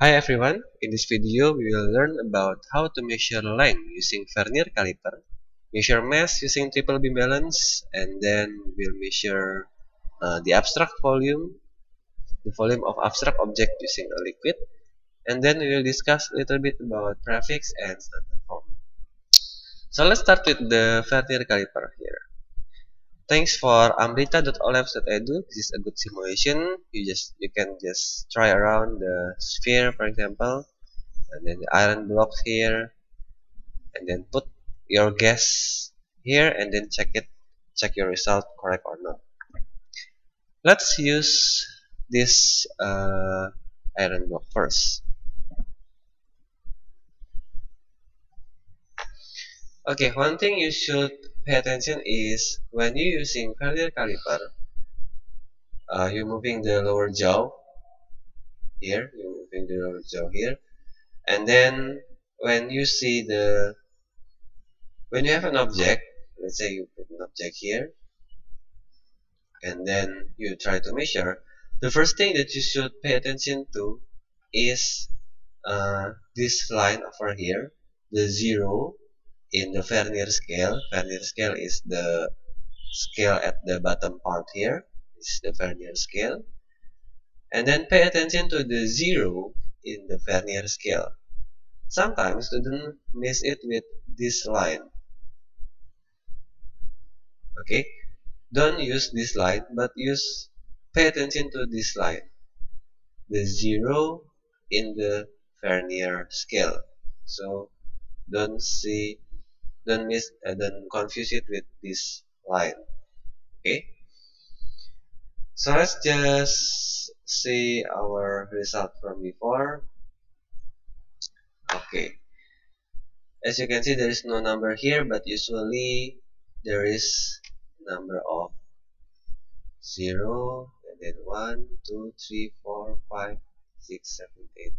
Hi everyone, in this video we will learn about how to measure length using vernier caliper, measure mass using triple beam balance, and then we'll measure uh, the abstract volume, the volume of abstract object using a liquid, and then we will discuss a little bit about prefix and standard form. So let's start with the vernier caliper here. Thanks for amrita.olabs.edu. This is a good simulation. You just you can just try around the sphere, for example, and then the iron blocks here, and then put your guess here, and then check it, check your result correct or not. Let's use this uh, iron block first. Okay, one thing you should pay attention is when you're using vernier caliper, uh, you're moving the lower jaw here, you're moving the lower jaw here, and then when you see the, when you have an object, let's say you put an object here, and then you try to measure, the first thing that you should pay attention to is uh, this line over here, the zero in the vernier scale. Vernier scale is the scale at the bottom part here. Is the vernier scale. And then pay attention to the zero in the vernier scale. Sometimes students miss it with this line. Okay? Don't use this line but use pay attention to this line. The zero in the vernier scale. So don't see don't miss uh, don't confuse it with this line. Okay? So let's just see our result from before. Okay. As you can see there is no number here but usually there is number of 0 and then 1 2 3 4 5 6 7 8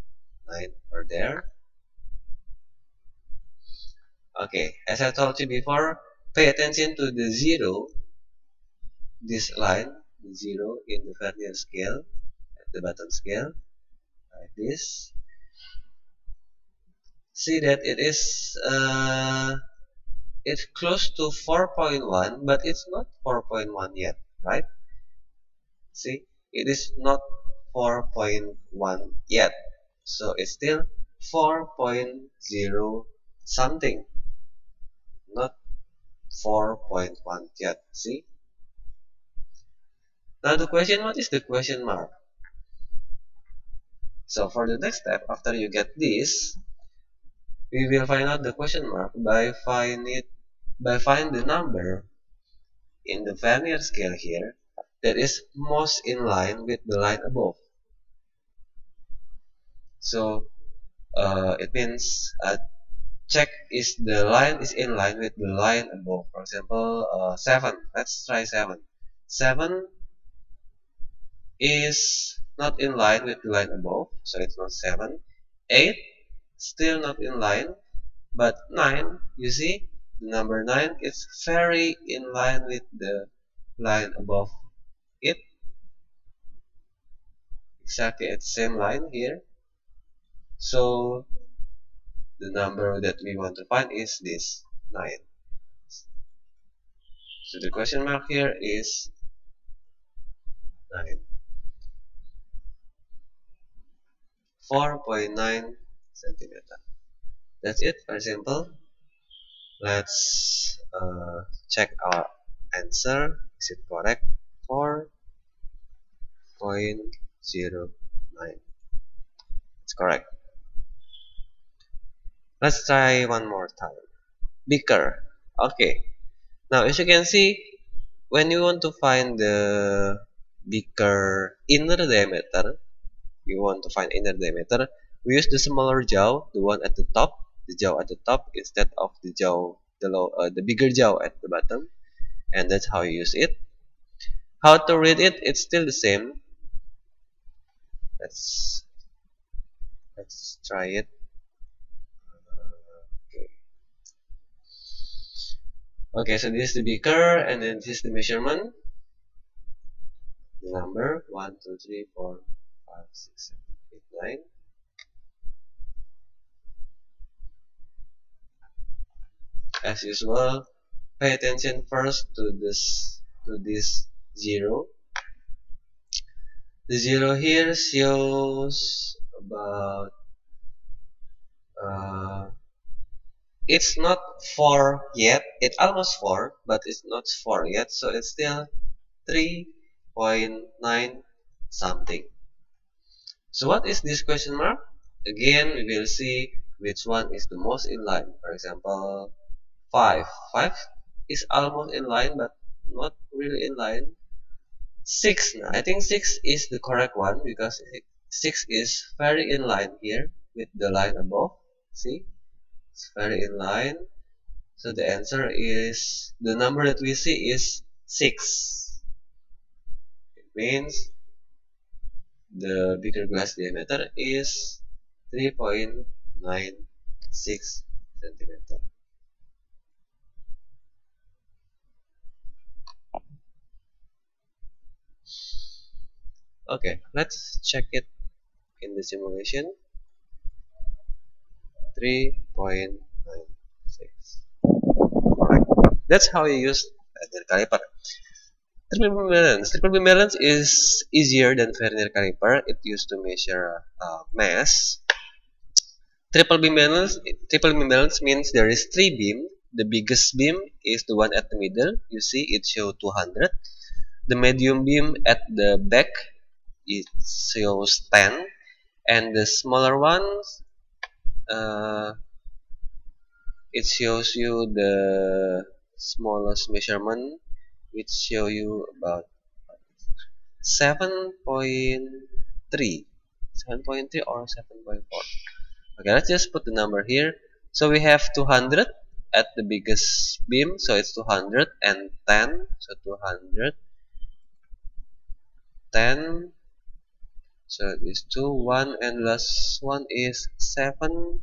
9 are there Okay, as I told you before, pay attention to the zero, this line, the zero in the vernier scale, at the bottom scale, like this. See that it is, uh, it's close to 4.1, but it's not 4.1 yet, right? See, it is not 4.1 yet, so it's still 4.0 something not 4.1 yet see? Now the question what is the question mark? So for the next step after you get this we will find out the question mark by find it by find the number in the vernier scale here that is most in line with the line above. So uh, it means uh, check is the line is in line with the line above. For example, uh, 7. Let's try 7. 7 is not in line with the line above, so it's not 7. 8, still not in line. But 9, you see, the number 9 is very in line with the line above it. Exactly at the same line here. So the number that we want to find is this 9 so the question mark here is 9 4.9 centimeter. That's it very simple. Let's uh, check our answer. Is it correct? 4.09 it's correct Let's try one more time. bigger Okay. Now, as you can see, when you want to find the beaker inner diameter, you want to find inner diameter, we use the smaller jaw, the one at the top, the jaw at the top, instead of the jaw, the low, uh, the bigger jaw at the bottom, and that's how you use it. How to read it? It's still the same. Let's let's try it. Okay, so this is the beaker, and then this is the measurement. The number 1, 2, 3, 4, 5, 6, 7, 8, 9. As usual, pay attention first to this to this zero. The zero here shows about uh, it's not 4 yet. It's almost 4 but it's not 4 yet. So it's still 3.9 something. So what is this question mark? Again we will see which one is the most in line. For example 5 5 is almost in line but not really in line. 6 I think 6 is the correct one because 6 is very in line here with the line above. See? It's very in line so the answer is the number that we see is 6 it means the bigger glass diameter is 3.96 centimeter. Okay let's check it in the simulation. 3.96 correct that's how you use Vernier caliper triple beam balance triple beam balance is easier than Vernier caliper it used to measure uh, mass. Triple beam balance triple beam balance means there is three beam. The biggest beam is the one at the middle. You see it show 200 the medium beam at the back it shows 10 and the smaller ones uh, it shows you the smallest measurement which show you about 7.3 7.3 or 7.4 okay let's just put the number here. So we have 200 at the biggest beam. So it's 210 so 200 10 so this 2 1 and last one is 7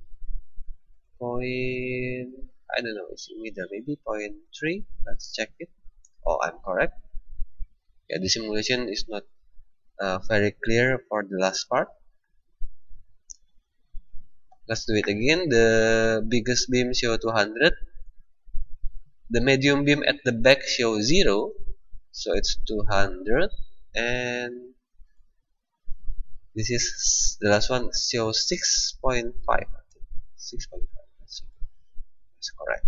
point I don't know it's either maybe point 0.3. let's check it. Oh I'm correct. Yeah the simulation is not uh, very clear for the last part. Let's do it again. The biggest beam show 200 the medium beam at the back show 0 so it's 200 and this is the last one shows 6.5 6.5 that's correct.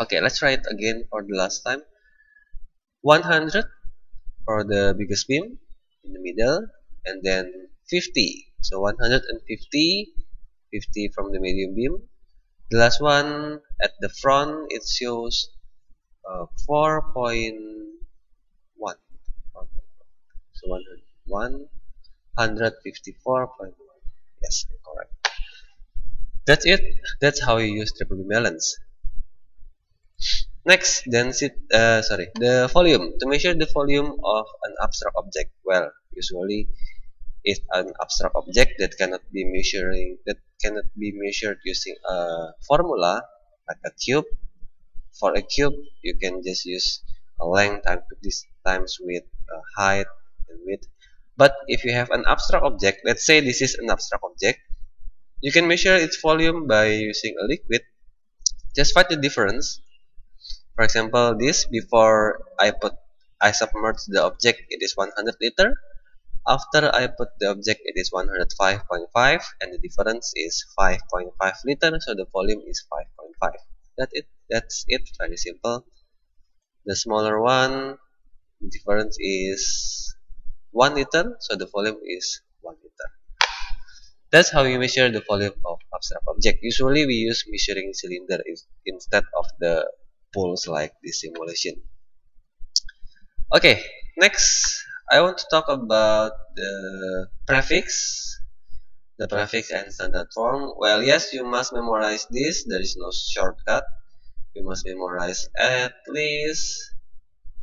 Okay let's try it again for the last time. 100 for the biggest beam in the middle and then 50 so 150 50 from the medium beam. The last one at the front it shows uh, 4.1 so 101 154.1 yes correct that's it. That's how you use triple beam balance next density uh, sorry the volume. To measure the volume of an abstract object well usually it's an abstract object that cannot be measuring that cannot be measured using a formula like a cube. For a cube you can just use a length times with height and width. But if you have an abstract object, let's say this is an abstract object, you can measure its volume by using a liquid. Just find the difference. For example, this before I put I submerge the object, it is 100 liter. After I put the object, it is 105.5, and the difference is 5.5 liter. So the volume is 5.5. That it. That's it. Very simple. The smaller one, the difference is 1 liter so the volume is 1 liter that's how we measure the volume of abstract object. Usually we use measuring cylinder instead of the poles like this simulation. Okay next I want to talk about the prefix the prefix and standard form. Well yes you must memorize this. There is no shortcut. You must memorize at least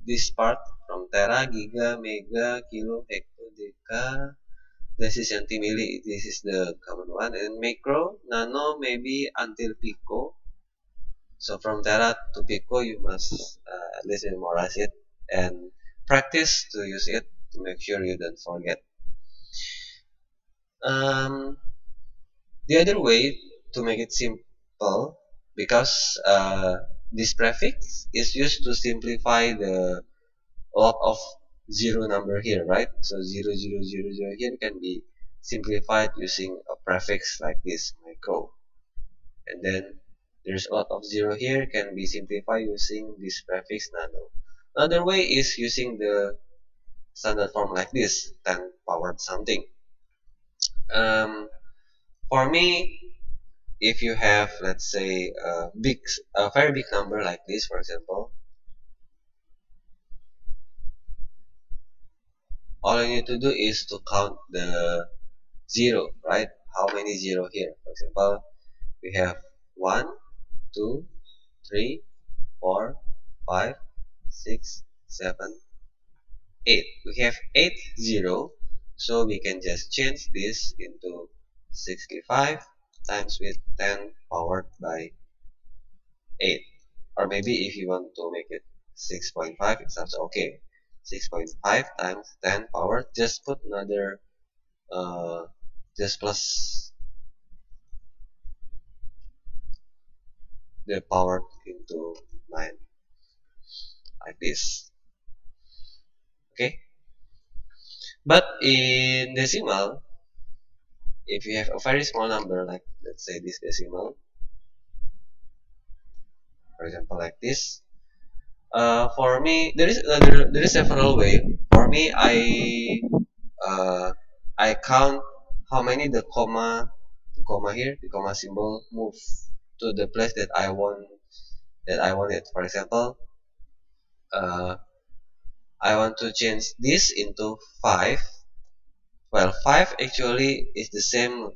this part from tera, giga, mega, kilo, hecto, deca, this is centimilli, this is the common one, and micro, nano, maybe until pico. So from tera to pico, you must uh, at least memorize it and practice to use it to make sure you don't forget. Um, the other way to make it simple, because uh, this prefix is used to simplify the lot of zero number here, right? So 0, 0, 0, 0 here can be simplified using a prefix like this, micro. And then there's a lot of zero here can be simplified using this prefix nano. Another way is using the standard form like this, 10 power something. Um, for me, if you have, let's say, a big, a very big number like this, for example, all you need to do is to count the zero, right? How many zero here? For example, we have one, two, three, four, five, six, seven, eight. We have eight zero, so we can just change this into 65 times with 10 powered by 8 or maybe if you want to make it 6.5 it's also okay 6.5 times 10 power just put another uh, just plus the power into 9 like this. Okay? But in decimal if you have a very small number like let's say this decimal for example like this uh, for me there is uh, there, there is several way. For me I uh, I count how many the comma the comma here the comma symbol move to the place that I want that I want it. For example uh, I want to change this into 5 well 5 actually is the same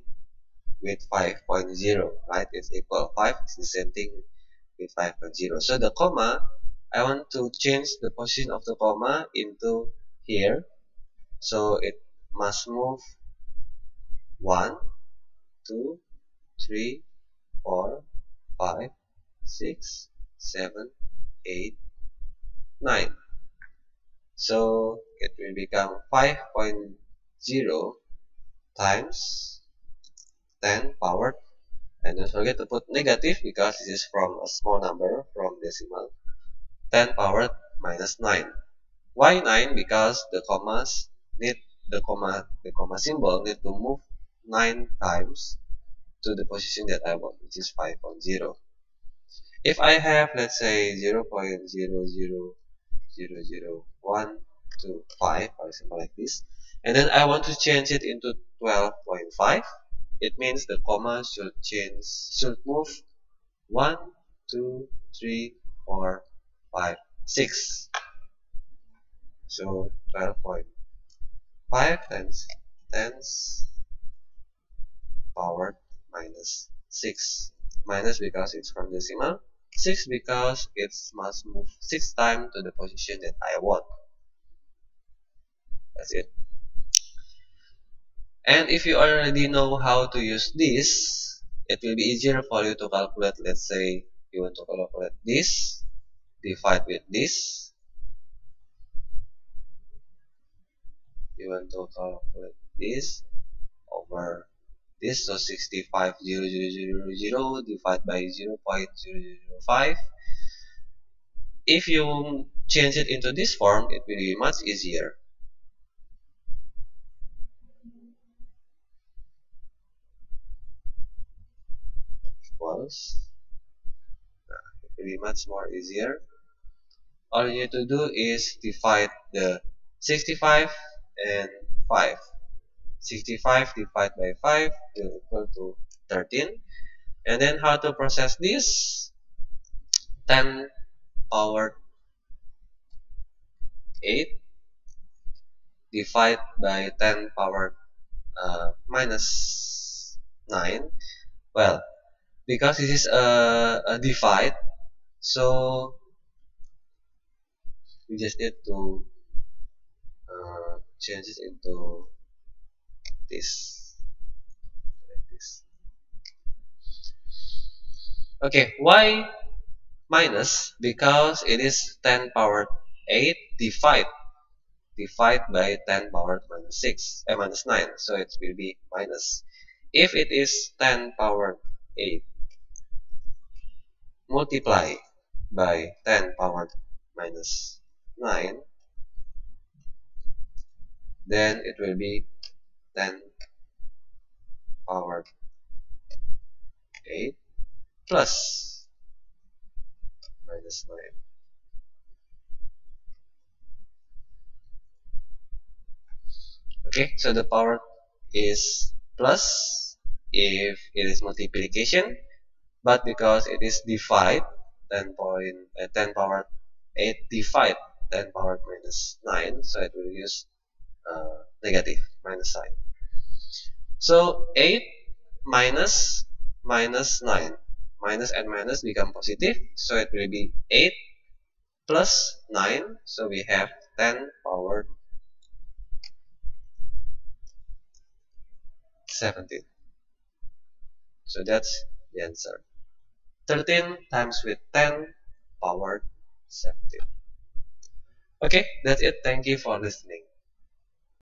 with 5.0 right? It's equal 5 it's the same thing with 5.0 so the comma I want to change the position of the comma into here. So it must move 1 2 3 4 5 6 7 8 9 so it will become 5.0 times 10 powered and don't forget to put negative because this is from a small number from decimal 10 power minus 9 why 9 because the commas need the comma the comma symbol need to move 9 times to the position that I want which is 5.0 if I have let's say 0 0.00 0, 0, 1 to 5 for example like this and then I want to change it into 12.5 it means the comma should change should move 1 2 3 4 5 6 so 12.5 times 10 power minus 6 minus because it's from decimal 6 because it must move 6 times to the position that I want. That's it. And if you already know how to use this, it will be easier for you to calculate, let's say you want to calculate this, divide with this. You want to calculate this over this so 65,000 divided by 0 0.005 if you change it into this form it will be much easier. Equals. It will be much more easier all you need to do is divide the 65 and 5 65 divided by 5 will equal to 13 and then how to process this? 10 power 8 divided by 10 power uh, minus 9 well because this is a, a divide so we just need to uh, change it into this. Like this okay why minus because it is 10 power 8 divided divided by 10 power minus 6 eh, minus 9 so it will be minus. If it is 10 power 8 multiply by 10 power minus 9 then it will be 10 power 8 plus minus 9 okay so the power is plus if it is multiplication but because it is divide 10 point uh, 10 power 8 divide 10 power minus 9 so it will use uh, negative minus sign so 8 minus minus 9 minus and minus become positive so it will be 8 plus 9 so we have 10 power 17 so that's the answer. 13 times with 10 power 17 okay that's it. Thank you for listening